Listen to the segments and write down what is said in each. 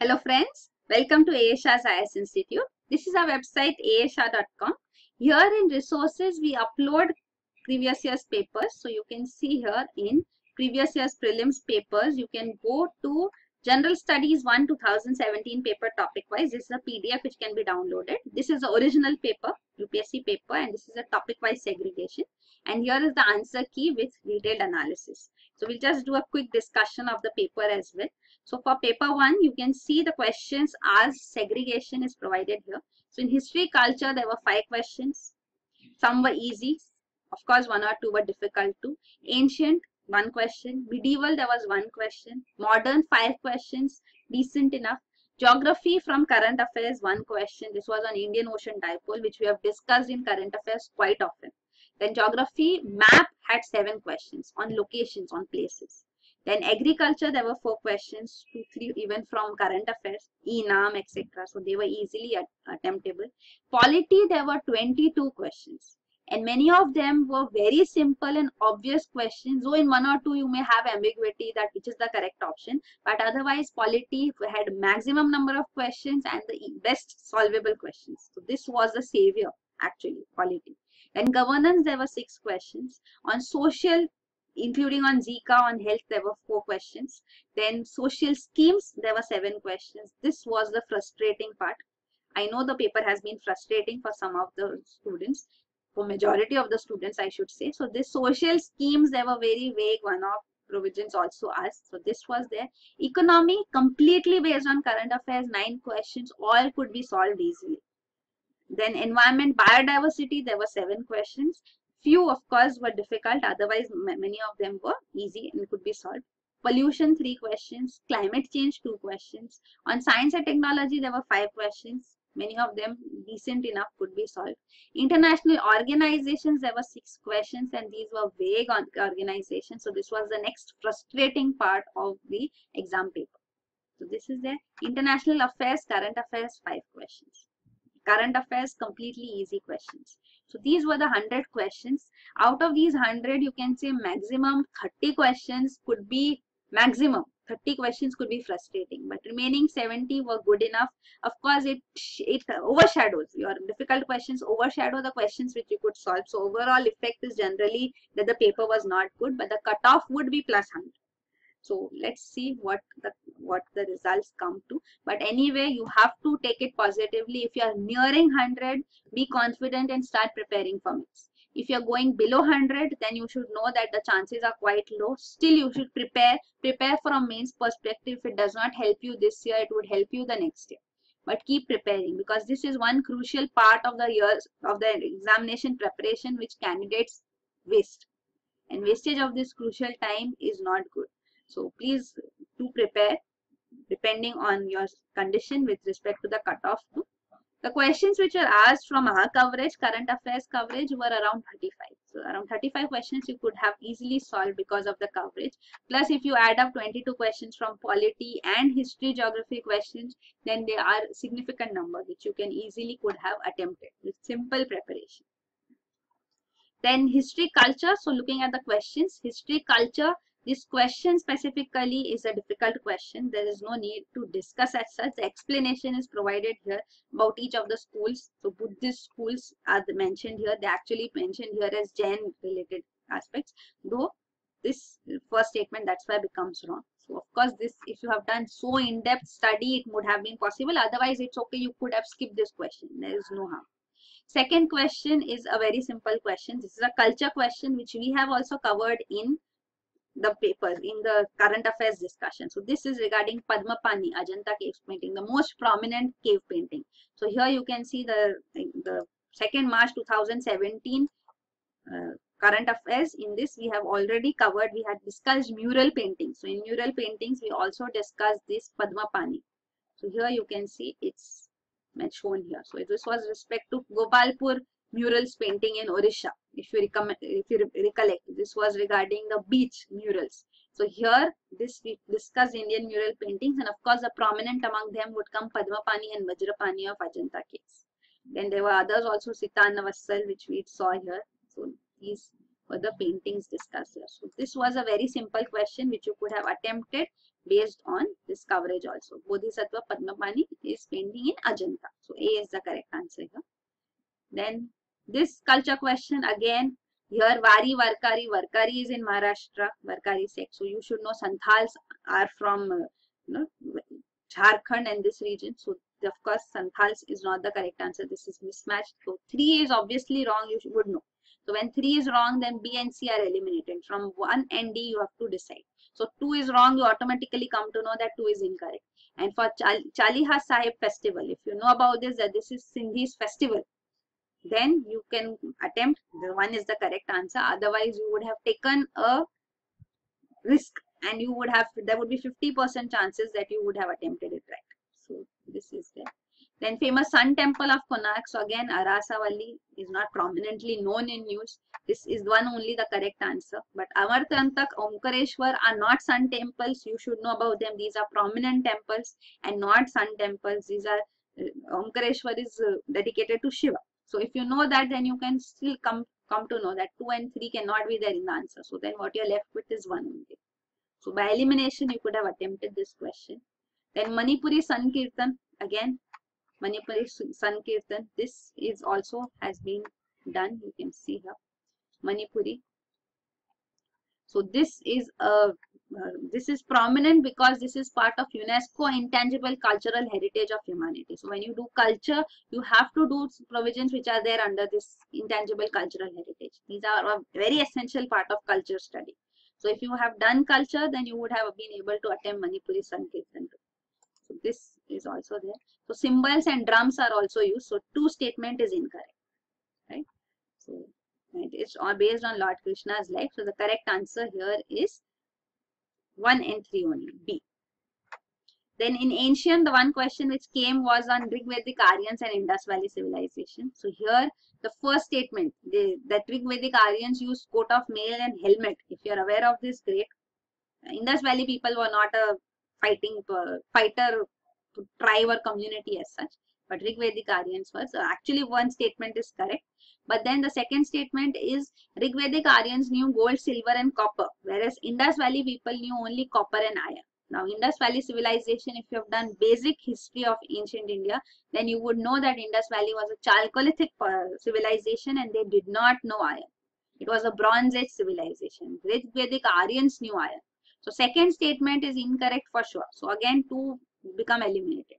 Hello friends, welcome to A A Shah's IAS Institute. This is our website aashah.com. Here in resources we upload previous year's papers. So you can see here in previous year's prelims papers you can go to General Studies 1 2017 paper topic wise. This is a PDF which can be downloaded. This is the original paper, UPSC paper and this is a topic wise segregation. And here is the answer key with detailed analysis. So we'll just do a quick discussion of the paper as well. So for paper 1, you can see the questions as segregation is provided here. So in history culture, there were five questions. Some were easy. Of course, one or two were difficult too. Ancient, one question. Medieval, there was one question. Modern, five questions. Decent enough. Geography from current affairs, one question. This was on Indian Ocean Dipole, which we have discussed in current affairs quite often. Then geography map had seven questions on locations, on places. Then agriculture, there were four questions, two, three, even from current affairs, ENAM, etc. So they were easily attemptable. Polity, there were 22 questions. And many of them were very simple and obvious questions. Though in one or two you may have ambiguity that which is the correct option. But otherwise polity had maximum number of questions and the best solvable questions. So this was the savior actually, polity. And governance, there were six questions. On social, including on Zika, on health, there were four questions. Then social schemes, there were seven questions. This was the frustrating part. I know the paper has been frustrating for some of the students, for majority of the students, I should say. So this social schemes, they were very vague, one of provisions also asked. So this was there. Economy, completely based on current affairs, nine questions, all could be solved easily. Then environment, biodiversity, there were seven questions. Few, of course, were difficult. Otherwise, many of them were easy and could be solved. Pollution, three questions. Climate change, two questions. On science and technology, there were five questions. Many of them decent enough could be solved. International organizations, there were six questions and these were vague on organizations. So this was the next frustrating part of the exam paper. So this is the international affairs, current affairs, five questions current affairs completely easy questions. So these were the 100 questions. Out of these 100 you can say maximum 30 questions could be maximum. 30 questions could be frustrating but remaining 70 were good enough. Of course it it overshadows. Your difficult questions overshadow the questions which you could solve. So overall effect is generally that the paper was not good but the cutoff would be plus 100 so let's see what the what the results come to. But anyway you have to take it positively. If you are nearing 100 be confident and start preparing for mains if you're going below 100 then you should know that the chances are quite low. Still you should prepare prepare from mains perspective. If it does not help you this year it would help you the next year. But keep preparing because this is one crucial part of the years of the examination preparation which candidates waste. And wastage of this crucial time is not good so please do prepare depending on your condition with respect to the cutoff. The questions which are asked from our coverage, current affairs coverage were around 35. So around 35 questions you could have easily solved because of the coverage. Plus if you add up 22 questions from polity and history geography questions, then they are significant number which you can easily could have attempted with simple preparation. Then history culture. So looking at the questions, history culture this question specifically is a difficult question. There is no need to discuss as such. The explanation is provided here about each of the schools. So Buddhist schools are mentioned here. They actually mentioned here as Jain related aspects. Though this first statement that's why becomes wrong. So of course this if you have done so in-depth study it would have been possible. Otherwise it's okay you could have skipped this question. There is no harm. Second question is a very simple question. This is a culture question which we have also covered in the papers in the current affairs discussion. So this is regarding Padmapani, Ajanta cave painting, the most prominent cave painting. So here you can see the, the 2nd March 2017 uh, current affairs. In this we have already covered, we had discussed mural paintings. So in mural paintings we also discussed this Padmapani. So here you can see it's shown here. So this was respect to Gopalpur murals painting in Odisha. If you, if you recollect, this was regarding the beach murals. So here, this we discussed Indian mural paintings and of course the prominent among them would come Padmapani and Vajrapani of Ajanta caves. Then there were others also Sittanavasal which we saw here. So these were the paintings discussed here. So this was a very simple question which you could have attempted based on this coverage also. Bodhisattva Padmapani is painting in Ajanta. So A is the correct answer here. Then this culture question again here Vari Varkari. Varkari is in Maharashtra, Varkari sect. So you should know Santhals are from uh, you know, Jharkhand and this region. So of course Santhals is not the correct answer. This is mismatched. So 3 is obviously wrong. You would know. So when 3 is wrong, then B and C are eliminated. From 1 and D, you have to decide. So 2 is wrong, you automatically come to know that 2 is incorrect. And for Chal Chaliha Sahib festival, if you know about this, that this is Sindhi's festival, then you can attempt, the 1 is the correct answer. Otherwise, you would have taken a risk and you would have, there would be 50% chances that you would have attempted it right. So this is there. Then famous Sun Temple of Konark. So again, Arasavalli is not prominently known in news. This is one only the correct answer. But Amarkantak, Omkareshwar are not sun temples. You should know about them. These are prominent temples and not sun temples. These are, uh, Omkareshwar is uh, dedicated to Shiva. So if you know that, then you can still come, come to know that 2 and 3 cannot be there in the answer. So then what you're left with is 1 only. So by elimination, you could have attempted this question. Then Manipuri Sankirtan, again, Manipuri Sankirtan. This is also has been done. You can see here. Manipuri. So this is a Uh, this is prominent because this is part of UNESCO intangible cultural heritage of humanity. So when you do culture, you have to do provisions which are there under this intangible cultural heritage. These are a very essential part of culture study. So if you have done culture, then you would have been able to attempt Manipuri Sankirtan. So this is also there. So cymbals and drums are also used. So two statement is incorrect. Right. So right, it's all based on Lord Krishna's life. So the correct answer here is 1 and 3 only. B. Then in ancient, the one question which came was on Rigvedic Aryans and Indus Valley civilization. So here, the first statement, the, that Rigvedic Aryans used coat of mail and helmet. If you are aware of this, great. Indus Valley people were not a fighting uh, fighter tribe or community as such. But Rigvedic Aryans were. So actually one statement is correct. But then the second statement is Rigvedic Aryans knew gold, silver and copper. Whereas Indus Valley people knew only copper and iron. Now Indus Valley civilization, if you have done basic history of ancient India, then you would know that Indus Valley was a Chalcolithic uh, civilization and they did not know iron. It was a Bronze Age civilization. Rigvedic Aryans knew iron. So second statement is incorrect for sure. So again, two become eliminated.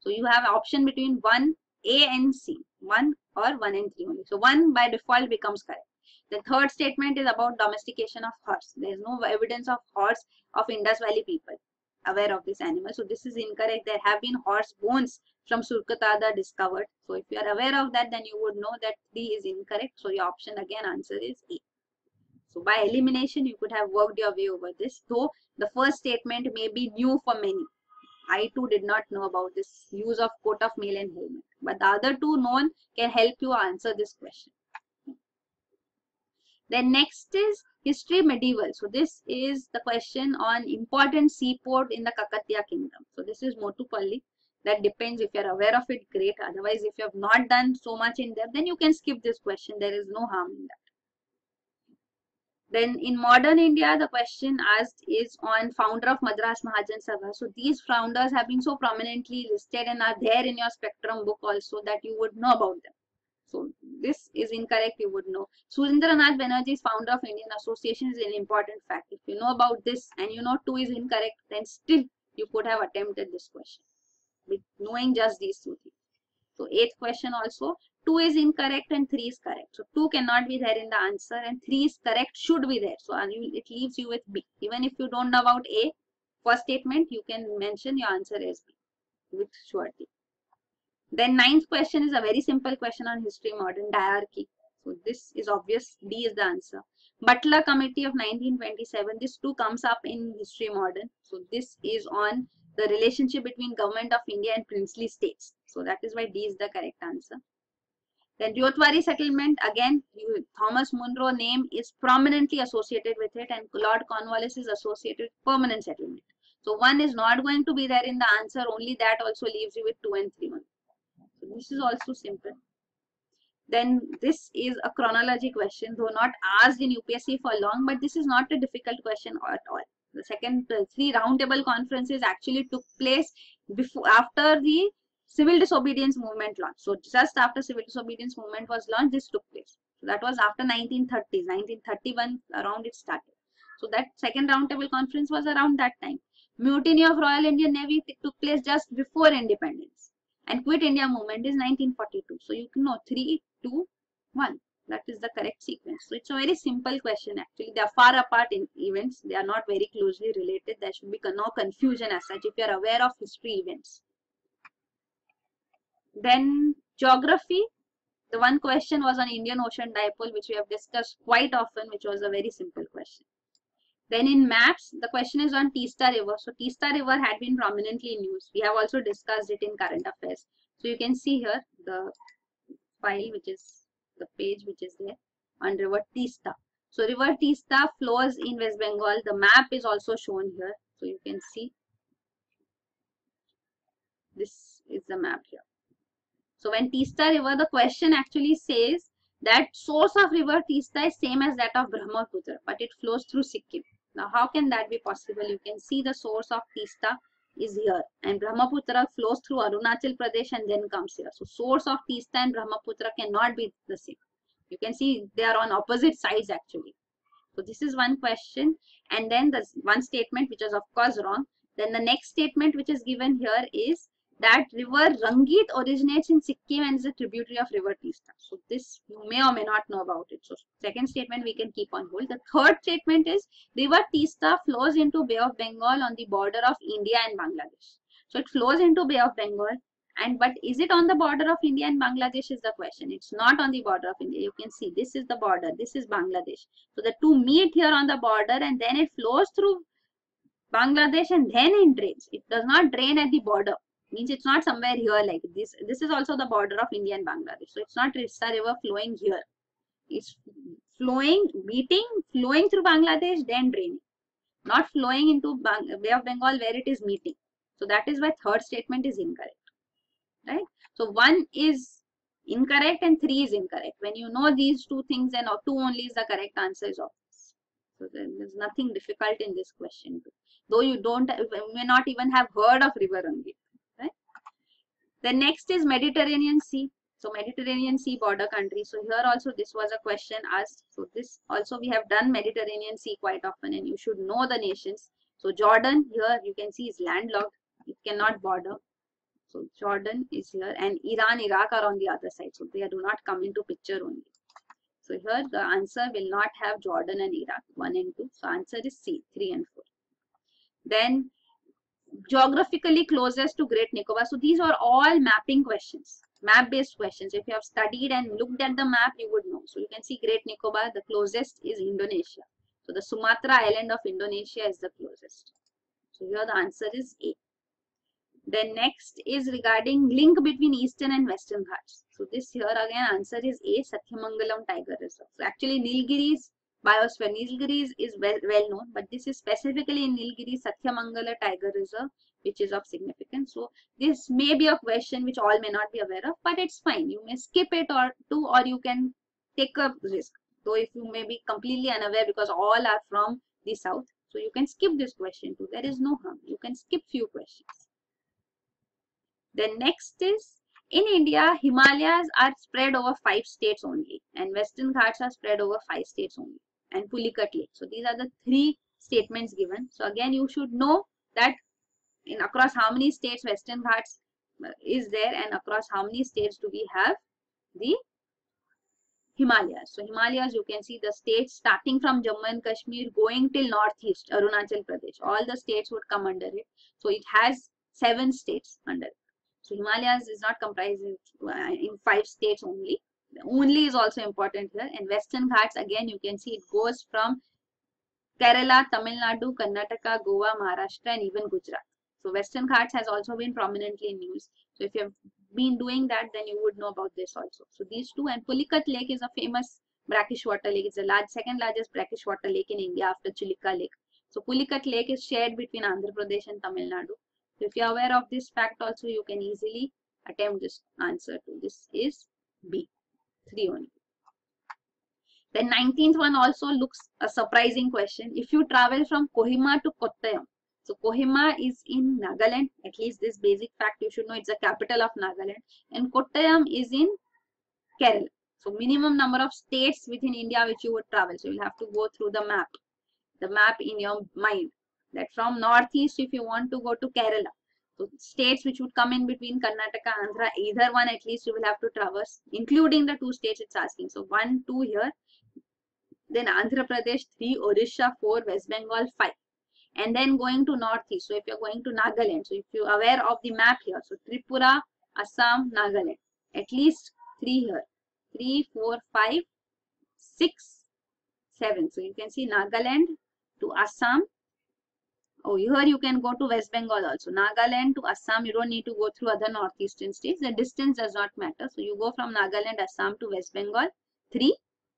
So you have option between 1, A and C. 1 or 1 and 3 only. So 1 by default becomes correct. The third statement is about domestication of horse. There is no evidence of horse of Indus Valley people aware of this animal. So this is incorrect. There have been horse bones from Surkotada discovered. So if you are aware of that, then you would know that 3 is incorrect. So your option again answer is A. So by elimination, you could have worked your way over this. Though the first statement may be new for many. I too did not know about this use of coat of mail and helmet. But the other two known can help you answer this question. Then next is history medieval. So this is the question on important seaport in the Kakatiya kingdom. So this is Motupalli. That depends if you're aware of it, great. Otherwise, if you have not done so much in depth, then you can skip this question. There is no harm in that. Then in modern India, the question asked is on founder of Madras Mahajan Sabha. So these founders have been so prominently listed and are there in your spectrum book also that you would know about them. So this is incorrect, you would know. Surendranath Banerjee is founder of Indian Association is an important fact. If you know about this and you know 2 is incorrect, then still you could have attempted this question with knowing just these two things. So eighth question also, 2 is incorrect and 3 is correct. So 2 cannot be there in the answer and 3 is correct should be there. So it leaves you with B. Even if you don't know about A, first statement, you can mention your answer as B with surety. Then ninth question is a very simple question on history modern diarchy. So this is obvious. D is the answer. Butler Committee of 1927. This too comes up in history modern. So this is on the relationship between government of India and princely states. So that is why D is the correct answer. Then Ryotwari settlement, again, Thomas Munro name is prominently associated with it and Lord Cornwallis is associated permanent settlement. So one is not going to be there in the answer, only that also leaves you with 2 and 3 1. So this is also simple. Then this is a chronology question, though not asked in UPSC for long, but this is not a difficult question at all The second uh, three roundtable conferences actually took place before after the civil disobedience movement launched. So just after civil disobedience movement was launched, this took place. So that was after 1930s, 1931 around it started. So that second roundtable conference was around that time. Mutiny of Royal Indian Navy took place just before independence. And Quit India movement is 1942. So you can know 3, 2, 1. That is the correct sequence. So it's a very simple question actually. They are far apart in events. They are not very closely related. There should be no confusion as such if you are aware of history events. Then geography. The one question was on Indian Ocean Dipole which we have discussed quite often which was a very simple question. Then in maps, the question is on Teesta River. So Teesta River had been prominently in use. We have also discussed it in current affairs. So you can see here the file which is the page which is there on river Teesta. So river Teesta flows in West Bengal. The map is also shown here. So you can see this is the map here. So when Teesta river, the question actually says that source of river Teesta is same as that of Brahmaputra, but it flows through Sikkim. Now how can that be possible? You can see the source of Teesta is here and Brahmaputra flows through Arunachal Pradesh and then comes here. So source of Teesta and Brahmaputra cannot be the same. You can see they are on opposite sides actually. So this is one question and then the one statement which is of course wrong. Then the next statement which is given here is that river Rangit originates in Sikkim and is a tributary of river Teesta. So this you may or may not know about it. So second statement we can keep on hold. The third statement is river Teesta flows into Bay of Bengal on the border of India and Bangladesh. So it flows into Bay of Bengal and but is it on the border of India and Bangladesh is the question. It's not on the border of India. You can see this is the border. This is Bangladesh. So the two meet here on the border and then it flows through Bangladesh and then it drains. It does not drain at the border means it's not somewhere here like this this is also the border of india and bangladesh. So it's not Teesta river flowing here. It's flowing meeting flowing through bangladesh then draining. Not flowing into Bang bay of bengal where it is meeting. So that is why third statement is incorrect. Right? So one is incorrect and three is incorrect. When you know these two things then two only is the correct answer is this so there's nothing difficult in this question though you don't you may not even have heard of river Rangit the next is Mediterranean Sea. So Mediterranean Sea border country. So here also this was a question asked. So this also we have done Mediterranean Sea quite often and you should know the nations. So Jordan here you can see is landlocked. It cannot border. So Jordan is here and Iran, Iraq are on the other side. So they do not come into picture only. So here the answer will not have Jordan and Iraq 1 and 2. So answer is C 3 and 4. Then geographically closest to Great Nicobar. So these are all mapping questions, map based questions. If you have studied and looked at the map, you would know. So you can see Great Nicobar, the closest is Indonesia. So the Sumatra island of Indonesia is the closest. So here the answer is A. Then next is regarding link between eastern and western Ghats. So this here again answer is A, Sathyamangalam Tiger Reserve. So actually Nilgiris biosphere. Nilgiris is well, well known, but this is specifically in Nilgiri Sathyamangalam Tiger Reserve, which is of significance. So this may be a question which all may not be aware of, but it's fine. You may skip it or two, or you can take a risk. Though if you may be completely unaware because all are from the south, so you can skip this question too. There is no harm. You can skip few questions. Then next is in India, Himalayas are spread over five states only and Western Ghats are spread over five states only and Pulicat Lake. So these are the three statements given. So again, you should know that in across how many states Western Ghats uh, is there and across how many states do we have the Himalayas. So Himalayas, you can see the states starting from Jammu and Kashmir going till northeast, Arunachal Pradesh. All the states would come under it. So it has seven states under it. So Himalayas is not comprised in, uh, in five states only only is also important here. And western ghats again you can see it goes from kerala tamil nadu karnataka goa maharashtra and even gujarat. So western ghats has also been prominently in use so if you have been doing that then you would know about this also. So these two and pulicat lake is a famous brackish water lake. It's the large second largest brackish water lake in india after chilika lake. So pulicat lake is shared between andhra pradesh and tamil nadu. So if you are aware of this fact also you can easily attempt this answer to this is b 3 only. Then 19th one also looks a surprising question. If you travel from Kohima to Kottayam, so Kohima is in Nagaland, at least this basic fact you should know it's the capital of Nagaland and Kottayam is in Kerala. So minimum number of states within India which you would travel. So you'll have to go through the map, the map in your mind that from northeast if you want to go to Kerala. So states which would come in between Karnataka, Andhra, either one at least you will have to traverse, including the two states it's asking. So one, two here, then Andhra Pradesh, three, Odisha, four, West Bengal, five. And then going to northeast. So if you're going to Nagaland, so if you're aware of the map here, so Tripura, Assam, Nagaland, at least three here. Three, four, five, six, seven. So you can see Nagaland to Assam, Oh, here you can go to West Bengal also. Nagaland to Assam, you don't need to go through other northeastern states. The distance does not matter. So you go from Nagaland, Assam to West Bengal, 3.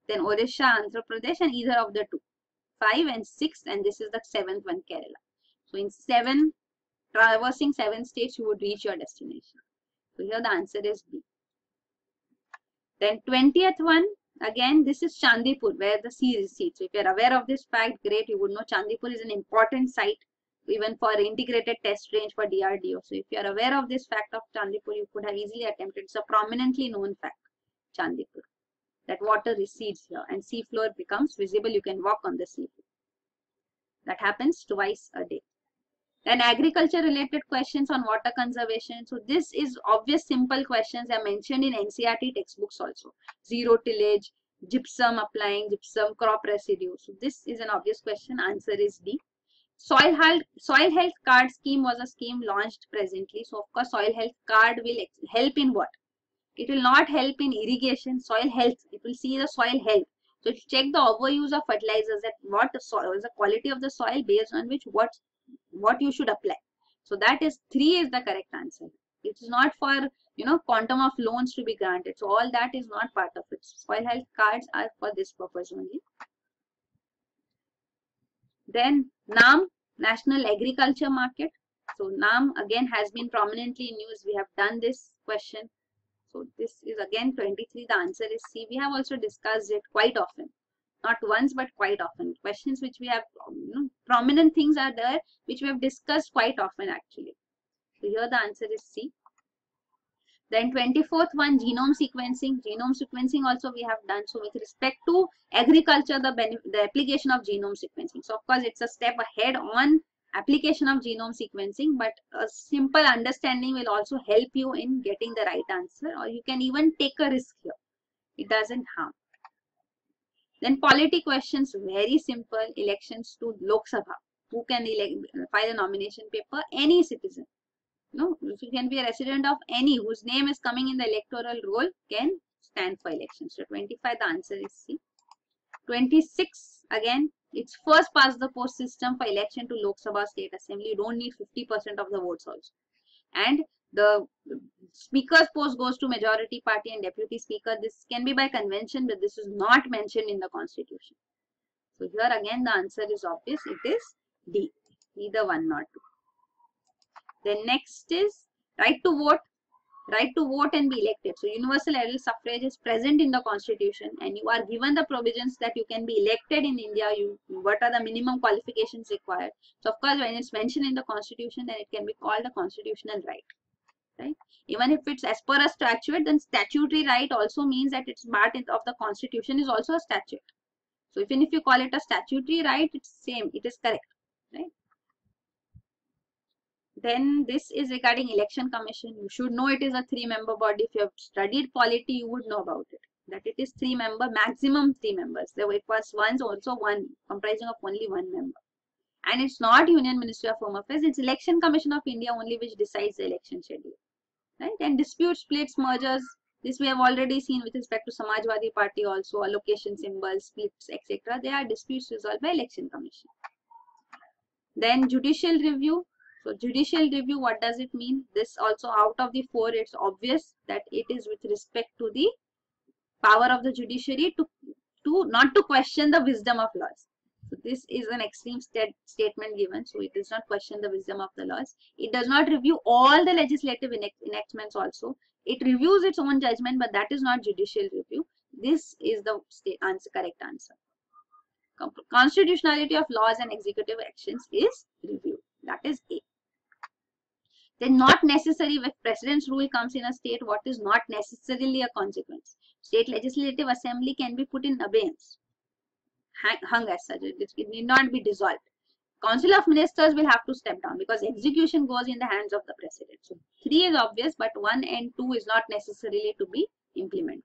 Then Odisha, Andhra Pradesh and either of the two. 5 and 6 and this is the 7th one, Kerala. So in 7, traversing 7 states, you would reach your destination. So here the answer is B. Then 20th one, again this is Chandipur where the sea is seat. So if you are aware of this fact, great, you would know Chandipur is an important site even for integrated test range for DRDO. So if you are aware of this fact of Chandipur, you could have easily attempted. It's a prominently known fact, Chandipur. That water recedes here and seafloor becomes visible. You can walk on the seafloor. That happens twice a day. Then agriculture related questions on water conservation. So this is obvious simple questions are mentioned in NCERT textbooks also. Zero tillage, gypsum applying, gypsum crop residue. So this is an obvious question. Answer is D. Soil health, soil health card scheme was a scheme launched presently. So, of course, soil health card will help in what? It will not help in irrigation, soil health. It will see the soil health. So, it check the overuse of fertilizers that what the soil is the quality of the soil based on which what what you should apply. So, that is 3 is the correct answer. It is not for, you know, quantum of loans to be granted. So, all that is not part of it. Soil health cards are for this purpose only. Then NAM, National Agriculture Market. So NAM again has been prominently in news. We have done this question. So this is again 23. The answer is C. We have also discussed it quite often. Not once, but quite often. Questions which we have, um, you know, prominent things are there, which we have discussed quite often actually. So here the answer is C. Then 24th one, genome sequencing. Genome sequencing also we have done. So with respect to agriculture, the, the application of genome sequencing. So of course, it's a step ahead on application of genome sequencing, but a simple understanding will also help you in getting the right answer or you can even take a risk here. It doesn't harm. Then polity questions, very simple. Elections to Lok Sabha. Who can file a nomination paper? Any citizen no you can be a resident of any whose name is coming in the electoral roll can stand for election. So 25 the answer is c. 26 again it's first past the post system for election to lok sabha state assembly. You don't need 50 percent of the votes also. And the speaker's post goes to majority party and deputy speaker. This can be by convention but this is not mentioned in the constitution. So here again the answer is obvious. It is d. Neither one nor two then next is right to vote. Right to vote and be elected. So universal adult suffrage is present in the constitution and you are given the provisions that you can be elected in India. You What are the minimum qualifications required? So of course when it's mentioned in the constitution then it can be called a constitutional right. Right? Even if it's as per a statute then statutory right also means that it's part of the constitution is also a statute. So even if you call it a statutory right, it's same, it is correct, right? Then this is regarding election commission. You should know it is a three member body. If you have studied polity, you would know about it. That it is three member, maximum three members. There was once also one comprising of only one member. And it's not Union Ministry of Home Affairs. It's Election Commission of India only which decides the election schedule. Right? And dispute splits, mergers, this we have already seen with respect to Samajwadi Party also, allocation symbols, splits, etc. They are disputes resolved by Election Commission. Then judicial review. So judicial review, what does it mean? This also out of the four, it's obvious that it is with respect to the power of the judiciary to, to not to question the wisdom of laws. So this is an extreme state, statement given. So it does not question the wisdom of the laws. It does not review all the legislative enactments also. It reviews its own judgment, but that is not judicial review. This is the answer, correct answer. Constitutionality of laws and executive actions is review. That is. Then not necessary if president's rule comes in a state, what is not necessarily a consequence. State legislative assembly can be put in abeyance, hung as such. It need not be dissolved. Council of Ministers will have to step down because execution goes in the hands of the president. So 3 is obvious but 1 and 2 is not necessarily to be implemented.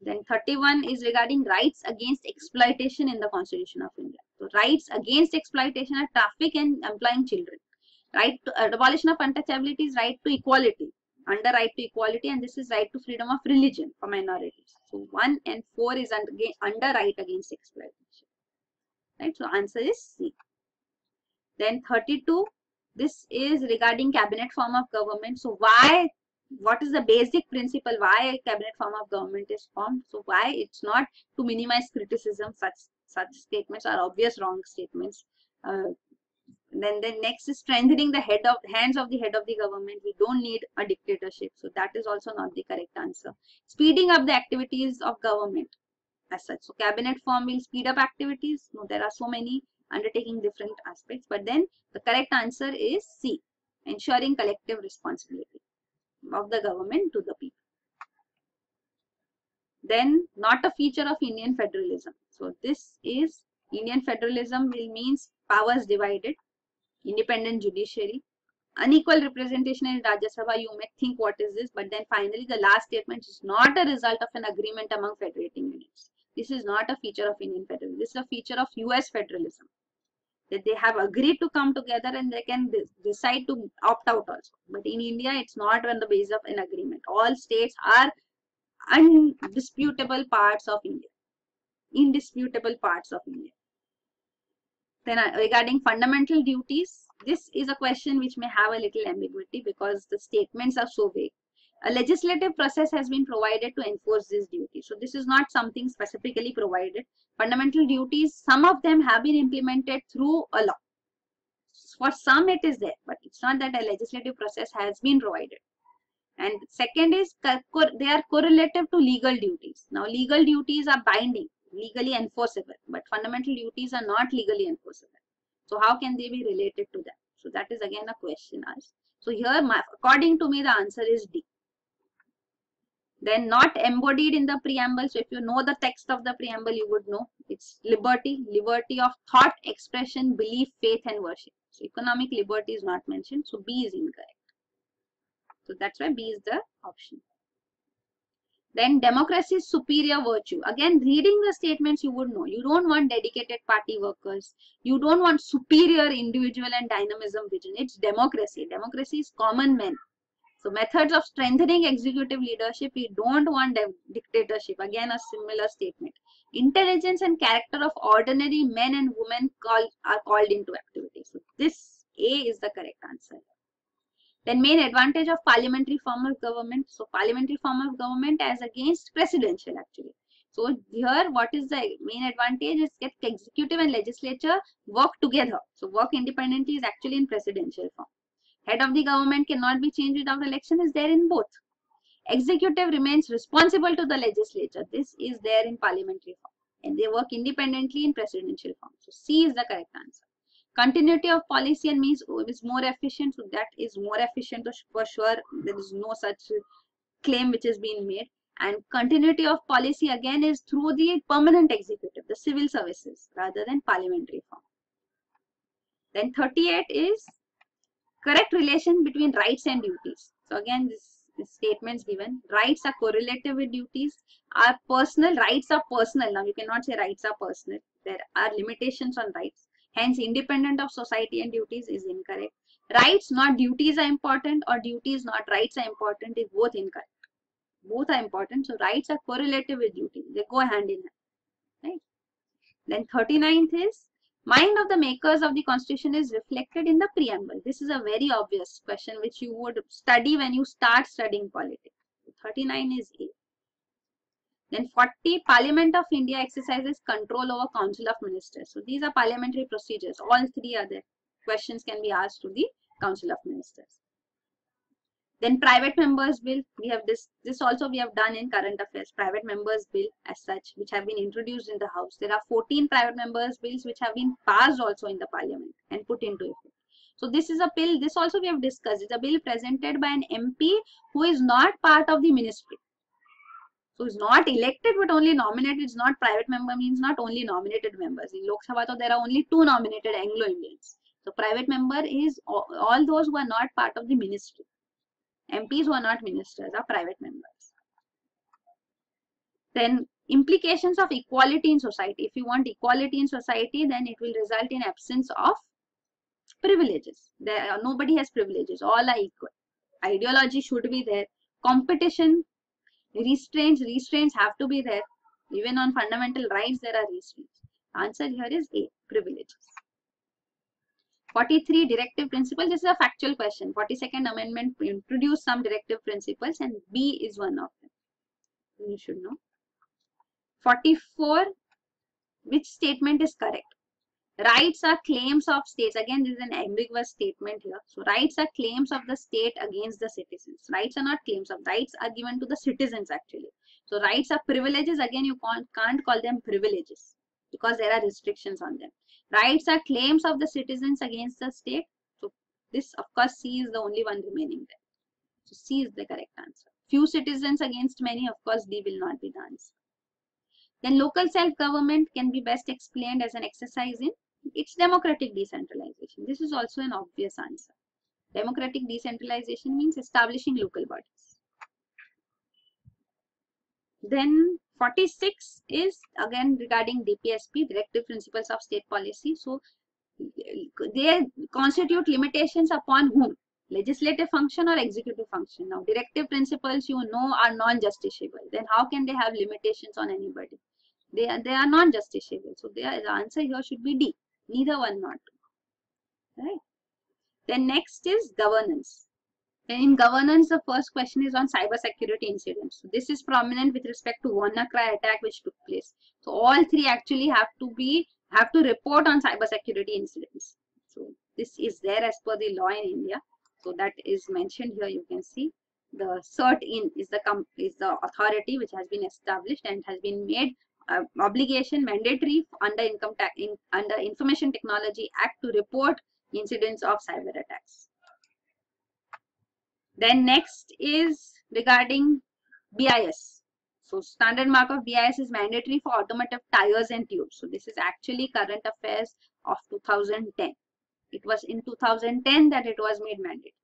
Then 31 is regarding rights against exploitation in the Constitution of India. So rights against exploitation are traffic and employing children. Right to uh, abolition of untouchability is right to equality. Under right to equality and this is right to freedom of religion for minorities. So 1 and 4 is under, under right against exploitation right so answer is c then 32 this is regarding cabinet form of government so why what is the basic principle why a cabinet form of government is formed so why it's not to minimize criticism such such statements are obvious wrong statements uh, then the next is strengthening the head of hands of the head of the government we don't need a dictatorship so that is also not the correct answer speeding up the activities of government as such. So cabinet form will speed up activities. No, there are so many undertaking different aspects. But then the correct answer is C, ensuring collective responsibility of the government to the people. Then not a feature of Indian federalism. So this is Indian federalism will means powers divided, independent judiciary, unequal representation in Rajya Sabha. You may think what is this, but then finally the last statement is not a result of an agreement among federating units. This is not a feature of Indian federalism. This is a feature of US federalism. That they have agreed to come together and they can decide to opt out also. But in India, it's not on the basis of an agreement. All states are undisputable parts of India. Indisputable parts of India. Then regarding fundamental duties, this is a question which may have a little ambiguity because the statements are so vague a legislative process has been provided to enforce this duty. So this is not something specifically provided. Fundamental duties, some of them have been implemented through a law. For some it is there, but it's not that a legislative process has been provided. And second is they are correlative to legal duties. Now legal duties are binding, legally enforceable, but fundamental duties are not legally enforceable. So how can they be related to that? So that is again a question asked. So here, my, according to me, the answer is D. Then not embodied in the preamble. So if you know the text of the preamble you would know. It's liberty liberty of thought expression belief faith and worship. So economic liberty is not mentioned. So b is incorrect. So that's why b is the option then democracy is superior virtue again reading the statements you would know you don't want dedicated party workers you don't want superior individual and dynamism vision it's democracy democracy is common men so methods of strengthening executive leadership, we don't want dictatorship. Again, a similar statement. Intelligence and character of ordinary men and women call, are called into activity. So this A is the correct answer. Then main advantage of parliamentary form of government. So parliamentary form of government as against presidential actually. So here what is the main advantage is that executive and legislature work together. So work independently is actually in presidential form. Head of the government cannot be changed without election is there in both. Executive remains responsible to the legislature. This is there in parliamentary form. And they work independently in presidential form. So C is the correct answer. Continuity of policy and means is more efficient. So that is more efficient for sure. There is no such claim which is being made. And continuity of policy again is through the permanent executive, the civil services rather than parliamentary form. Then 38 is correct relation between rights and duties. So again, this, this statements given. Rights are correlative with duties. are personal rights are personal. Now you cannot say rights are personal. There are limitations on rights. Hence, independent of society and duties is incorrect. Rights, not duties are important or duties, not rights are important is both incorrect. Both are important. So rights are correlative with duty. They go hand in hand. Right? Then 39th is mind of the makers of the constitution is reflected in the preamble. This is a very obvious question which you would study when you start studying politics. 39 is A. Then 40, Parliament of India exercises control over Council of Ministers. So these are parliamentary procedures. All three are there. Questions can be asked to the Council of Ministers. Then private members bill, we have this, this also we have done in current affairs, private members bill as such, which have been introduced in the house. There are 14 private members bills which have been passed also in the parliament and put into effect. So this is a bill, this also we have discussed, it's a bill presented by an MP who is not part of the ministry. So it's not elected but only nominated, it's not private member means not only nominated members. In Lok Sabha there are only two nominated Anglo-Indians. So private member is all, those who are not part of the ministry. MPs who are not ministers are private members. Then implications of equality in society. If you want equality in society, then it will result in absence of privileges. There, nobody has privileges. All are equal. Ideology should be there. Competition, restraints, restraints have to be there. Even on fundamental rights, there are restraints. Answer here is A, privileges. 43 directive principles this is a factual question 42nd amendment introduced some directive principles and b is one of them you should know 44 which statement is correct rights are claims of states again this is an ambiguous statement here so rights are claims of the state against the citizens rights are not claims of rights are given to the citizens actually so rights are privileges again you can't, call them privileges because there are restrictions on them Rights are claims of the citizens against the state. So this of course C is the only one remaining there. So C is the correct answer. Few citizens against many, of course D will not be the answer. Then local self-government can be best explained as an exercise in its democratic decentralization. This is also an obvious answer. Democratic decentralization means establishing local bodies. Then 46 is again regarding DPSP, Directive Principles of State Policy. So they constitute limitations upon whom? Legislative function or executive function. Now, directive principles you know are non-justiciable. Then how can they have limitations on anybody? They are, they are non-justiciable. So the answer here should be D. Neither one not. Right. Then next is governance in governance, the first question is on cyber security incidents. So this is prominent with respect to WannaCry attack which took place. So all three actually have to be have to report on cyber security incidents. So this is there as per the law in India. So that is mentioned here. You can see the CERT-in is the is the authority which has been established and has been made uh, obligation mandatory under income tax in, under Information Technology Act to report incidents of cyber attacks. Then next is regarding BIS. So standard mark of BIS is mandatory for automotive tires and tubes. So this is actually current affairs of 2010. It was in 2010 that it was made mandatory.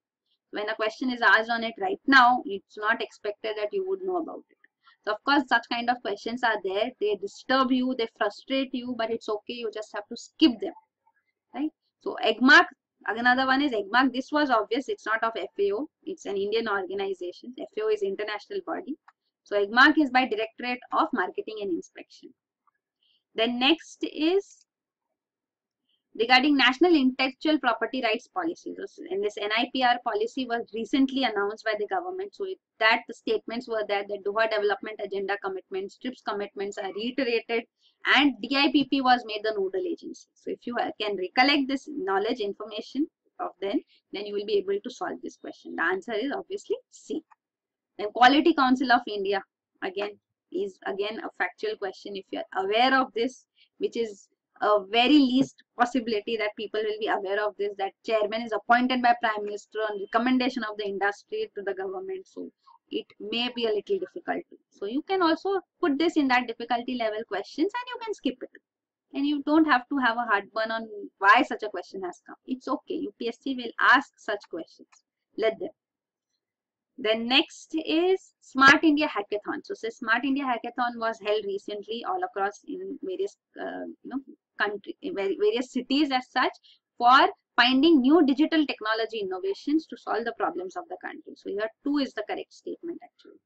When a question is asked on it right now, it's not expected that you would know about it. So of course, such kind of questions are there. They disturb you, they frustrate you, but it's okay. You just have to skip them, right? So AGMARK Another one is AGMARK. This was obvious. It's not of FAO. It's an Indian organization. FAO is international body. So AGMARK is by Directorate of Marketing and Inspection. Then next is regarding National Intellectual Property Rights Policy. And this NIPR policy was recently announced by the government. So that the statements were there that Doha Development Agenda commitments, TRIPS commitments are reiterated and DIPP was made the nodal agency. So if you can recollect this knowledge information of then, then you will be able to solve this question. The answer is obviously C. Then Quality Council of India again is again a factual question. If you are aware of this, which is a very least possibility that people will be aware of this, that chairman is appointed by prime minister on recommendation of the industry to the government. So it may be a little difficult. So you can also put this in that difficulty level questions and you can skip it. And you don't have to have a heartburn on why such a question has come. It's okay. UPSC will ask such questions. Let them. Then next is Smart India Hackathon. So, so Smart India Hackathon was held recently all across in various uh, you know country, various cities as such for finding new digital technology innovations to solve the problems of the country. So here 2 is the correct statement actually.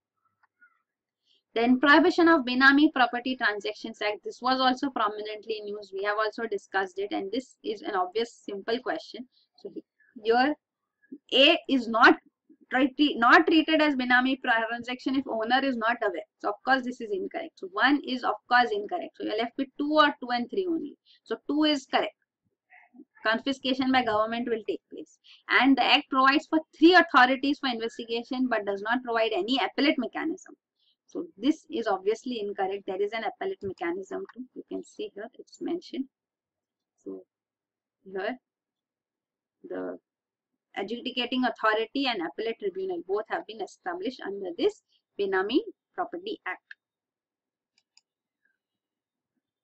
Then prohibition of Benami Property Transactions Act. This was also prominently in news. We have also discussed it and this is an obvious simple question. So here A is not not treated as Benami transaction if owner is not aware. So of course this is incorrect. So 1 is of course incorrect. So you're left with 2 or 2 and 3 only. So 2 is correct. confiscation by government will take place. And the Act provides for three authorities for investigation but does not provide any appellate mechanism. So this is obviously incorrect. There is an appellate mechanism too. You can see here it's mentioned. So here the adjudicating authority and appellate tribunal both have been established under this Benami Property Act.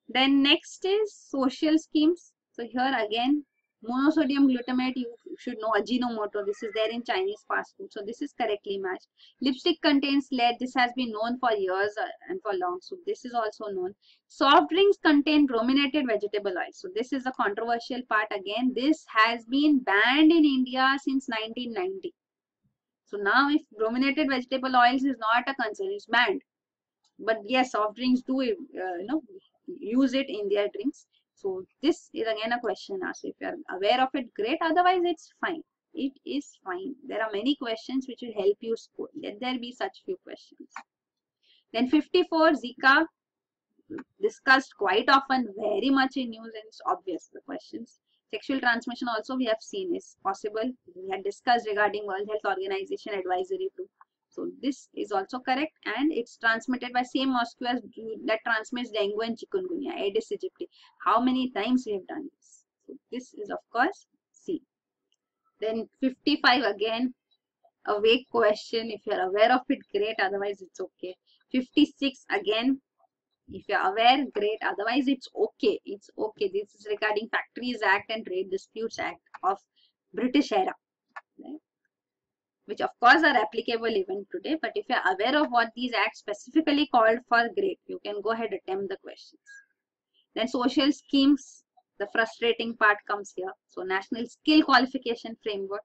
Then next is social schemes. So here again, monosodium glutamate, you should know Ajinomoto. This is there in Chinese fast food. So this is correctly matched. Lipstick contains lead. This has been known for years uh, and for long. So this is also known. Soft drinks contain brominated vegetable oil. So this is the controversial part again. This has been banned in India since 1990. So now if brominated vegetable oils is not a concern, it's banned. But yes, soft drinks do, uh, you know, use it in their drinks. So this is again a question asked. If you are aware of it, great. Otherwise, it's fine. It is fine. There are many questions which will help you score. Let there be such few questions. Then 54, Zika, discussed quite often, very much in news and it's obvious the questions. Sexual transmission also we have seen is possible. We had discussed regarding World Health Organization advisory too. So this is also correct and it's transmitted by same mosquito as that transmits dengue and chikungunya, Aedes aegypti. How many times we have done this? So this is of course C. Then 55 again, a vague question. If you're aware of it, great. Otherwise, it's okay. 56 again, if you're aware, great. Otherwise, it's okay. It's okay. This is regarding Factories Act and Trade Disputes Act of British era. Which of course are applicable even today. But if you're aware of what these acts specifically called for, great. You can go ahead attempt the questions. Then social schemes, the frustrating part comes here. So national skill qualification framework,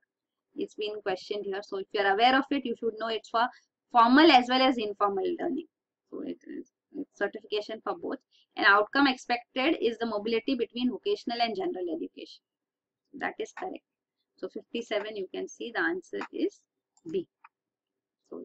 it's been questioned here. So if you're aware of it, you should know it's for formal as well as informal learning. So it is certification for both. And outcome expected is the mobility between vocational and general education. That is correct. So 57, you can see the answer is B. So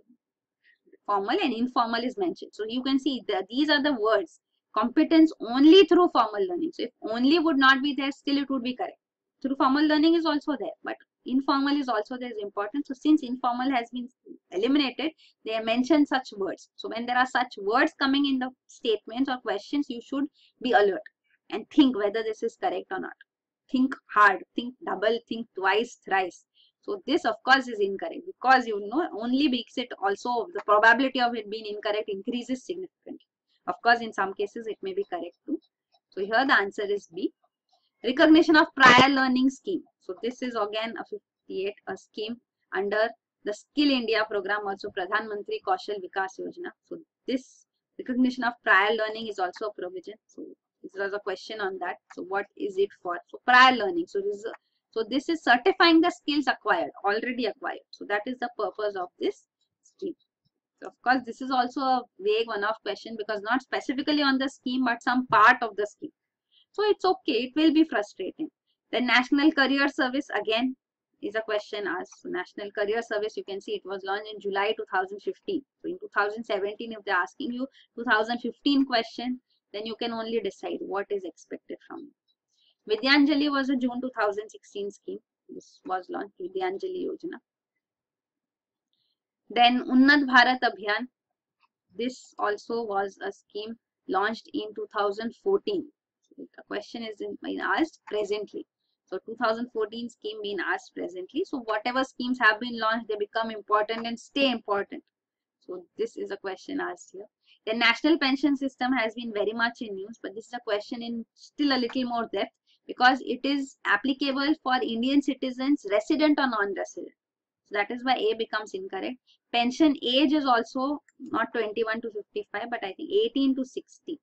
formal and informal is mentioned. So you can see that these are the words. Competence only through formal learning. So if only would not be there, still it would be correct. Through formal learning is also there, but informal is also there is important. So since informal has been eliminated, they mention such words. So when there are such words coming in the statements or questions, you should be alert and think whether this is correct or not. Think hard, think double, think twice, thrice. So this of course is incorrect because you know only makes it also the probability of it being incorrect increases significantly. Of course in some cases it may be correct too. So here the answer is B. Recognition of prior learning scheme. So this is again a 58 a scheme under the Skill India program also Pradhan Mantri Kaushal Vikas Yojana. So this recognition of prior learning is also a provision. So this was a question on that. So what is it for? So prior learning. So this is so this is certifying the skills acquired, already acquired. So that is the purpose of this scheme. So of course, this is also a vague one-off question because not specifically on the scheme, but some part of the scheme. So it's okay. It will be frustrating. The National Career Service again is a question asked. So National Career Service, you can see it was launched in July 2015. So in 2017, if they're asking you 2015 question, then you can only decide what is expected from you. Vidyanjali was a June 2016 scheme. This was launched, Vidyanjali Yojana. Then Unnat Bharat Abhiyan. This also was a scheme launched in 2014. So the question is being asked presently. So 2014 scheme being asked presently. So whatever schemes have been launched, they become important and stay important. So this is a question asked here. The national pension system has been very much in news, but this is a question in still a little more depth because it is applicable for Indian citizens resident or non-resident. So that is why A becomes incorrect. Pension age is also not 21 to 55 but I think 18 to 60.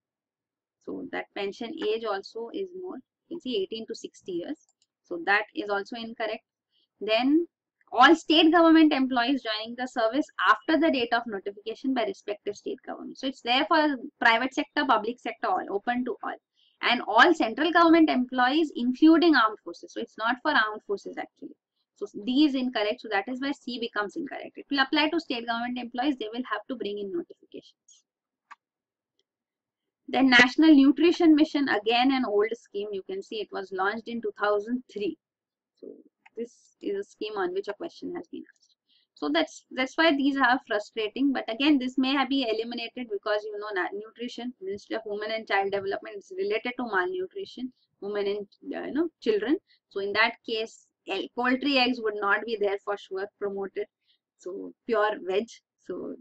So that pension age also is more. You can see 18 to 60 years. So that is also incorrect. Then all state government employees joining the service after the date of notification by respective state government. So it's there for private sector, public sector, all open to all and all central government employees including armed forces. So it's not for armed forces actually. So D is incorrect. So that is why C becomes incorrect. It will apply to state government employees. They will have to bring in notifications. Then National Nutrition Mission, again an old scheme. You can see it was launched in 2003. So this is a scheme on which a question has been asked. So that's that's why these are frustrating. But again, this may be eliminated because you know nutrition, Ministry of Women and Child Development is related to malnutrition, women and uh, you know children. So in that case, poultry eggs would not be there for sure promoted. So pure veg. So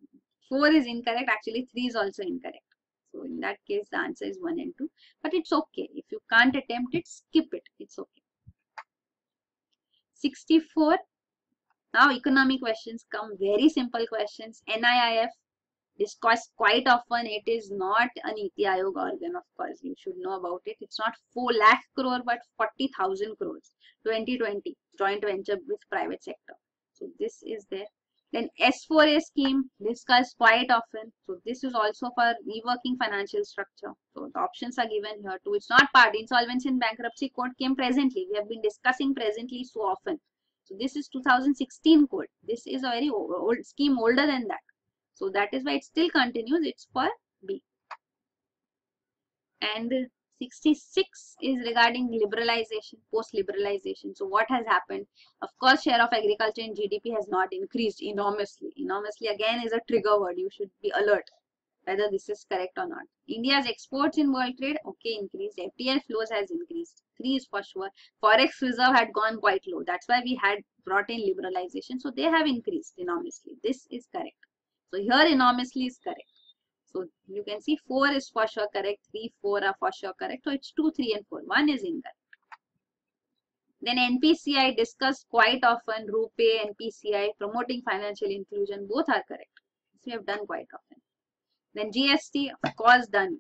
four is incorrect. Actually, three is also incorrect. So in that case, the answer is 1 and 2. But it's okay. If you can't attempt it, skip it. It's okay. 64. Now economic questions come. Very simple questions. NIIF discussed quite often. It is not an Aayog organ, of course. You should know about it. It's not 4 lakh crore, but 40,000 crores. 2020 joint venture with private sector. So this is there. Then S4A scheme discussed quite often. So this is also for reworking financial structure. So the options are given here too. It's not part. Insolvency and bankruptcy code came presently. We have been discussing presently so often. So this is 2016 code. This is a very old scheme older than that. So that is why it still continues. It's for B. And 66 is regarding liberalization, post-liberalization. So what has happened? Of course, share of agriculture in GDP has not increased enormously. Enormously again is a trigger word. You should be alert whether this is correct or not. India's exports in world trade, okay, increased. FDI flows has increased. Three is for sure. Forex reserve had gone quite low. That's why we had brought in liberalization. So they have increased enormously. This is correct. So here enormously is correct. So you can see 4 is for sure correct, 3, 4 are for sure correct. So it's 2, 3 and 4. 1 is incorrect. Then NPCI discussed quite often, RuPay, NPCI, promoting financial inclusion, both are correct. This we have done quite often. Then GST, of course, done.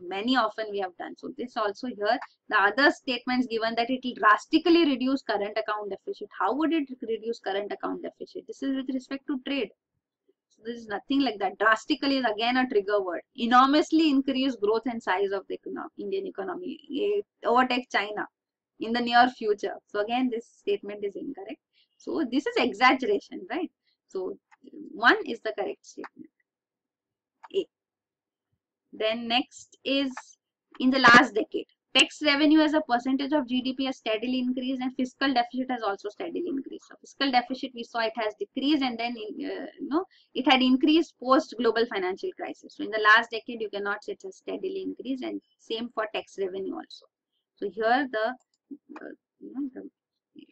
Many often we have done. So this also here, the other statements given that it will drastically reduce current account deficit. How would it reduce current account deficit? This is with respect to trade So this is nothing like that. Drastically is again a trigger word. Enormously increase growth and size of the economy, Indian economy. Overtake China in the near future. So again, this statement is incorrect. So this is exaggeration, right? So one is the correct statement. Then next is in the last decade. Tax revenue as a percentage of GDP has steadily increased and fiscal deficit has also steadily increased. So fiscal deficit we saw it has decreased and then uh, you know it had increased post global financial crisis. So in the last decade you cannot say it has steadily increased and same for tax revenue also. So here the, uh, you know, the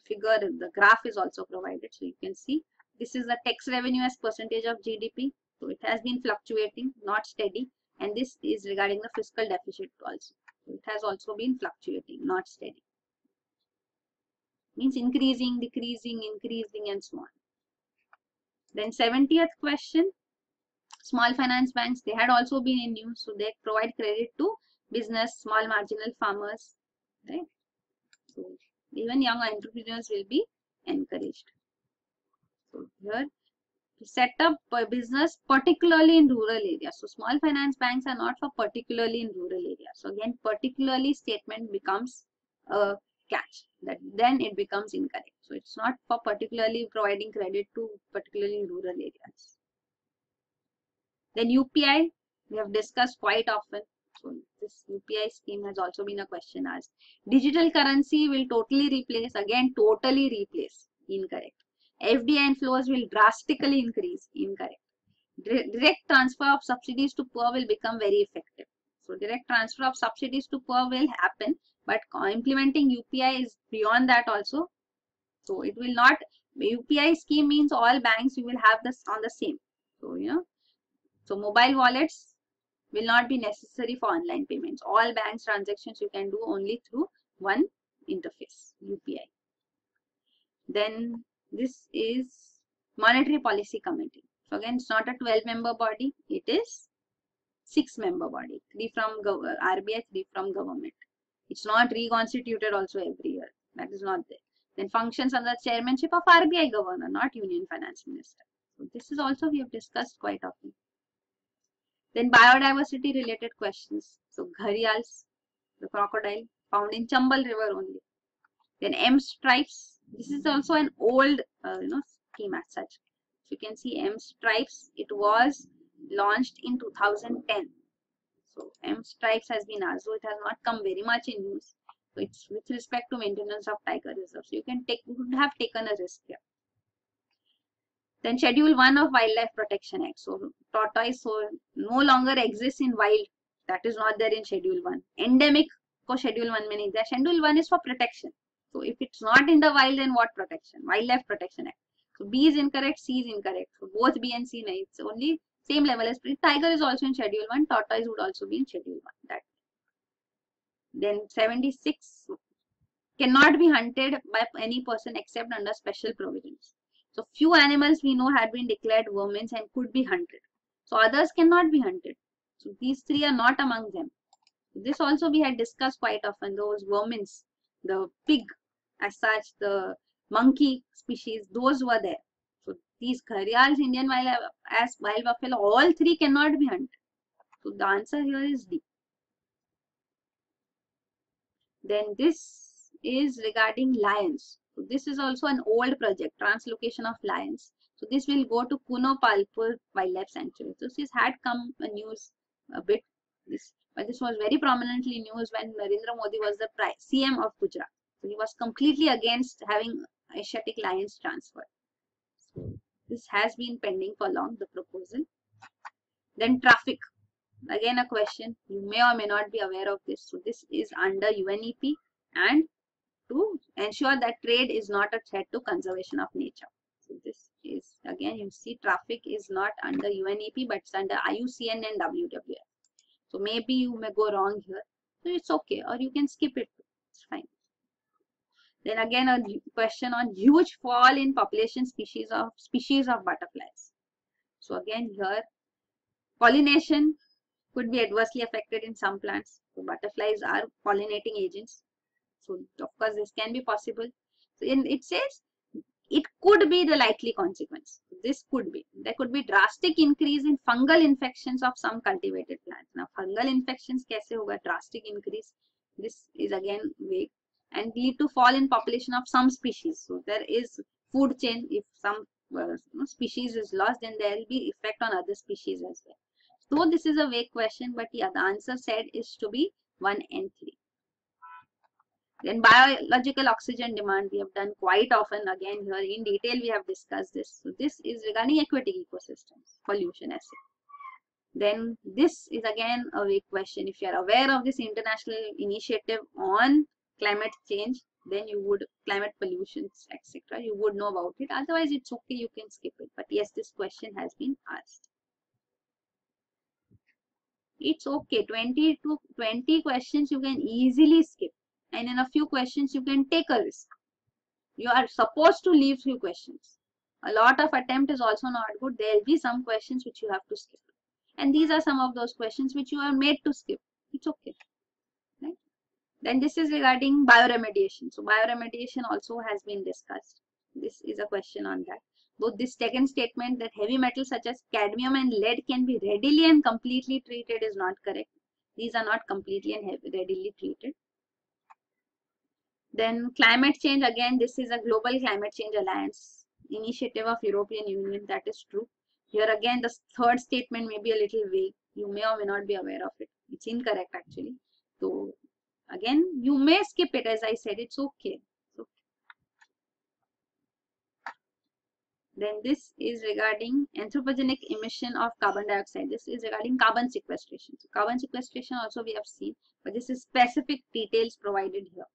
figure the graph is also provided so you can see this is the tax revenue as percentage of GDP. So it has been fluctuating not steady and this is regarding the fiscal deficit also. It has also been fluctuating, not steady. Means increasing, decreasing, increasing and so on. Then 70th question. Small finance banks, they had also been in use. So they provide credit to business, small marginal farmers. Right? So even young entrepreneurs will be encouraged. So here set up a business particularly in rural areas. So small finance banks are not for particularly in rural areas. So again particularly statement becomes a catch that then it becomes incorrect. So it's not for particularly providing credit to particularly rural areas. Then UPI we have discussed quite often. So this UPI scheme has also been a question asked. Digital currency will totally replace again totally replace incorrect FDI inflows will drastically increase. Incorrect. Direct transfer of subsidies to poor will become very effective. So direct transfer of subsidies to poor will happen, but implementing UPI is beyond that also. So it will not, UPI scheme means all banks you will have this on the same. So, you know, so mobile wallets will not be necessary for online payments. All banks transactions you can do only through one interface, UPI. Then this is monetary policy committee. So again it's not a 12 member body it is six member body three from rbi three from government. It's not reconstituted also every year. That is not there. Then functions under the chairmanship of rbi governor not union finance minister. So this is also we have discussed quite often. Then biodiversity related questions. So gharials the crocodile found in chambal river only. Then m stripes this is also an old uh, you know scheme as such so you can see m stripes it was launched in 2010 so M Stripes has been asked, so it has not come very much in news. So it's with respect to maintenance of tiger reserves. You can take, you would have taken a risk here. Then Schedule 1 of Wildlife Protection Act. So tortoise so no longer exists in wild. That is not there in Schedule 1. Endemic ko Schedule 1 mein nahi Schedule 1 is for protection. So if it's not in the wild, then what protection? Wildlife Protection Act. So B is incorrect, C is incorrect. So both B and C nahi. It's only same level as tiger is also in Schedule 1. Tortoise would also be in Schedule 1. That. Then 76 cannot be hunted by any person except under special provisions. So few animals we know had been declared vermins and could be hunted. So others cannot be hunted. So these three are not among them. This also we had discussed quite often, those vermins, the pig as such, the monkey species, those were there. So these gharials, Indian wild ass wild buffalo, all three cannot be hunted. So the answer here is D. Then this is regarding lions. So this is also an old project, translocation of lions. So this will go to Kuno Palpur Wildlife Sanctuary. So this had come a news a bit, this, but this was very prominently news when Narendra Modi was the CM of Gujarat. So he was completely against having Asiatic lions transferred. So this has been pending for long, the proposal. Then traffic. Again a question. You may or may not be aware of this. So this is under UNEP and to ensure that trade is not a threat to conservation of nature. So this is again you see traffic is not under UNEP but it's under IUCN and WWF. So maybe you may go wrong here. So it's okay or you can skip it. It's fine. Then again a question on huge fall in population species of species of butterflies. So again here pollination could be adversely affected in some plants. So butterflies are pollinating agents. So of course this can be possible. So in, it says it could be the likely consequence. This could be. There could be drastic increase in fungal infections of some cultivated plants. Now fungal infections kaise hoga? Drastic increase. This is again vague and lead to fall in population of some species. So there is food chain. If some uh, species is lost, then there will be effect on other species as well. So this is a vague question, but yeah, the answer said is to be 1 and 3. Then biological oxygen demand we have done quite often again here in detail we have discussed this. So this is regarding aquatic ecosystems, pollution assay. Then this is again a big question. If you are aware of this international initiative on climate change, then you would climate pollutions etc. You would know about it. Otherwise it's okay you can skip it. But yes this question has been asked. It's okay. 20 to 20 questions you can easily skip and in a few questions you can take a risk. You are supposed to leave few questions. A lot of attempt is also not good. There will be some questions which you have to skip. And these are some of those questions which you are made to skip. It's okay. Then this is regarding bioremediation. So bioremediation also has been discussed. This is a question on that. Both this second statement that heavy metals such as cadmium and lead can be readily and completely treated is not correct. These are not completely and readily treated. Then climate change, again, this is a global climate change alliance initiative of European Union. That is true. Here again, the third statement may be a little vague. You may or may not be aware of it. It's incorrect actually. So again, you may skip it as I said. It's okay. Okay. Then this is regarding anthropogenic emission of carbon dioxide. This is regarding carbon sequestration. So carbon sequestration also we have seen, but this is specific details provided here.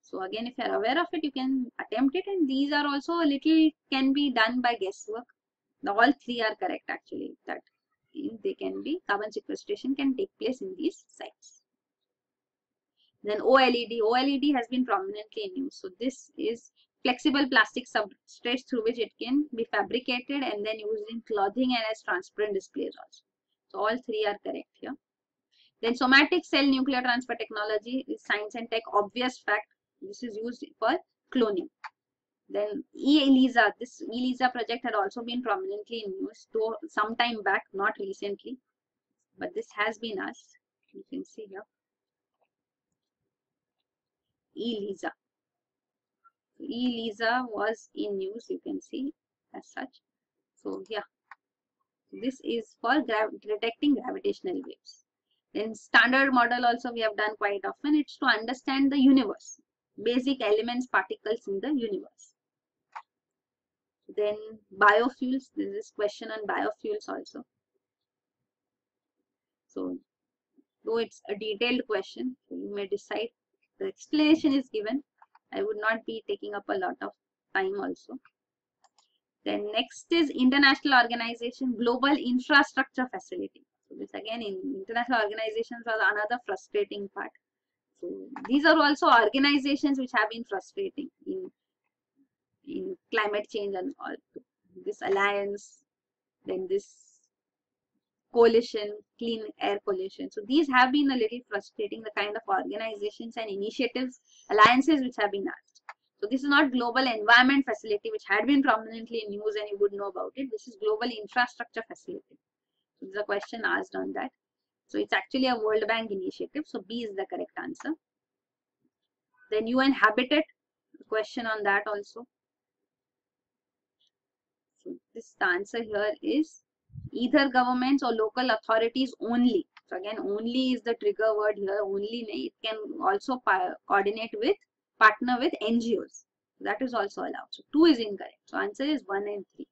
So again, if you are aware of it, you can attempt it. And these are also a little can be done by guesswork. All three are correct actually. That they can be carbon sequestration can take place in these sites. Then OLED. OLED has been prominently in use. So this is flexible plastic substrate through which it can be fabricated and then used in clothing and as transparent displays also. So all three are correct here. Then somatic cell nuclear transfer technology is science and tech obvious fact this is used for cloning. Then ELISA, this ELISA project had also been prominently in use to some time back, not recently, but this has been asked. You can see here. ELISA. ELISA was in use, you can see as such. So yeah, this is for gra detecting gravitational waves. Then standard model also we have done quite often. It's to understand the universe, basic elements, particles in the universe. Then biofuels, there is question on biofuels also. So though it's a detailed question, you may decide. The explanation is given. I would not be taking up a lot of time also. Then next is international organization, global infrastructure facility. So this again in international organizations was another frustrating part. So these are also organizations which have been frustrating in in climate change and all. This alliance, then this coalition, clean air coalition. So these have been a little frustrating, the kind of organizations and initiatives, alliances which have been asked. So this is not global environment facility which had been prominently in news and you would know about it. This is global infrastructure facility. So there's a question asked on that. So it's actually a World Bank initiative. So B is the correct answer. Then UN Habitat, question on that also. So this answer here is either governments or local authorities only. So again, only is the trigger word here. Only it can also coordinate with, partner with NGOs. That is also allowed. So 2 is incorrect. So answer is 1 and 3.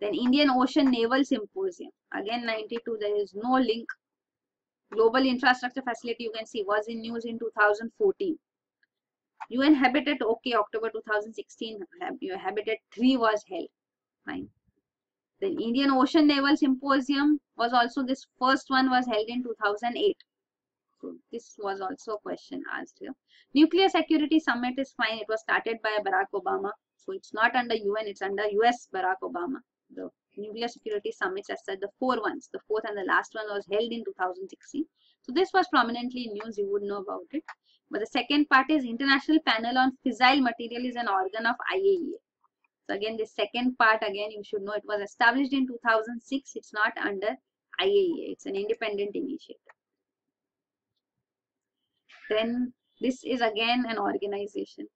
Then Indian Ocean Naval Symposium. Again 92, there is no link. Global Infrastructure Facility, you can see, was in news in 2014. UN Habitat, okay, October 2016, Habitat 3 was held. Fine. The Indian Ocean Naval Symposium was also this first one was held in 2008. So this was also a question asked here. Nuclear Security Summit is fine. It was started by Barack Obama. So it's not under UN, it's under US Barack Obama. The Nuclear Security Summits as said the four ones. The fourth and the last one was held in 2016. So this was prominently in news. You would know about it. But the second part is International Panel on Fissile Material is an organ of IAEA. So again, the second part, again, you should know it was established in 2006. It's not under IAEA. It's an independent initiative. Then this is again an organization.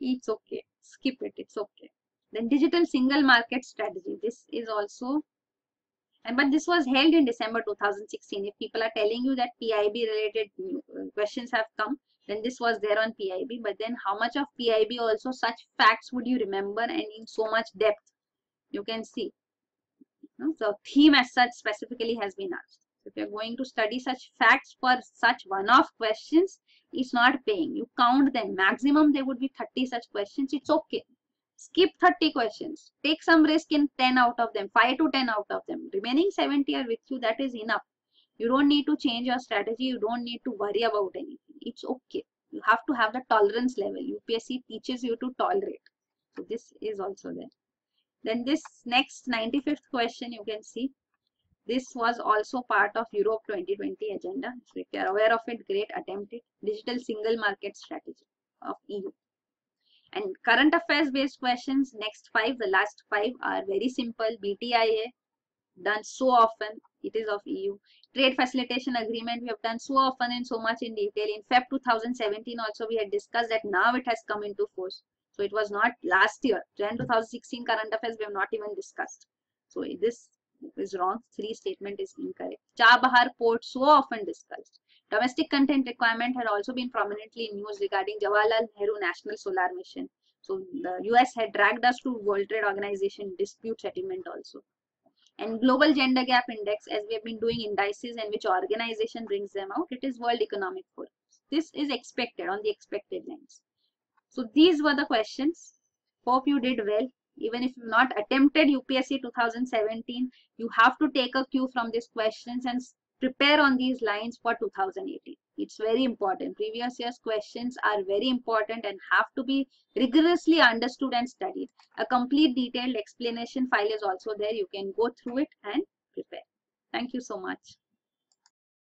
It's okay. Skip it. It's okay. Then digital single market strategy. This is also and but this was held in December 2016. If people are telling you that PIB related uh, questions have come, then this was there on PIB. But then how much of PIB also such facts would you remember and in so much depth? You can see. So theme as such specifically has been asked. so If you're going to study such facts for such one-off questions, it's not paying. You count them. Maximum there would be 30 such questions. It's okay. Skip 30 questions. Take some risk in 10 out of them, 5 to 10 out of them. Remaining 70 are with you. That is enough. You don't need to change your strategy. You don't need to worry about anything. It's okay. You have to have the tolerance level. UPSC teaches you to tolerate. So this is also there. Then this next 95th question you can see. This was also part of Europe 2020 agenda. So if you are aware of it, great, attempt it. Digital single market strategy of EU. And current affairs based questions, next five, the last five are very simple. BTIA, done so often, it is of EU. Trade facilitation agreement, we have done so often and so much in detail. In Feb 2017 also we had discussed that now it has come into force. So it was not last year. Jan 2016 current affairs we have not even discussed. So this is wrong. Three statement is incorrect. Chabahar port so often discussed. Domestic content requirement had also been prominently in news regarding Jawaharlal Nehru National Solar Mission. So the US had dragged us to World Trade Organization dispute settlement also. And Global Gender Gap Index, as we have been doing indices and which organization brings them out, it is World Economic Forum. This is expected on the expected lines. So these were the questions. Hope you did well. Even if you not attempted UPSC 2017, you have to take a cue from these questions and prepare on these lines for 2018. It's very important. Previous year's questions are very important and have to be rigorously understood and studied. A complete detailed explanation file is also there. You can go through it and prepare. Thank you so much.